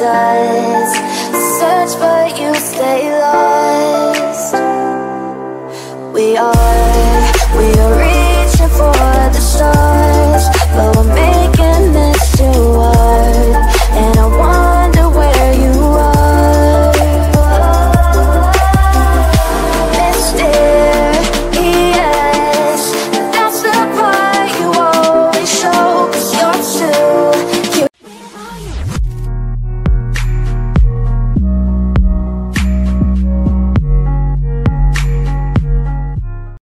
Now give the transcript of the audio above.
does Search but you stay lost. We are, we are reaching for the stars But we're